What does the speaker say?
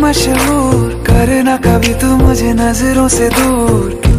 मशहूर। करना कभी तू मुझे नज़रों से दूर।